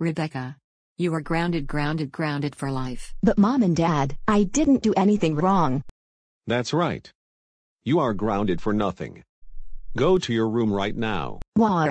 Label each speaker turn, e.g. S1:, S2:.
S1: Rebecca. You are grounded, grounded, grounded for life.
S2: But mom and dad, I didn't do anything wrong.
S3: That's right. You are grounded for nothing. Go to your room right now.
S2: Why?